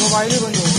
mobile ही बंद हो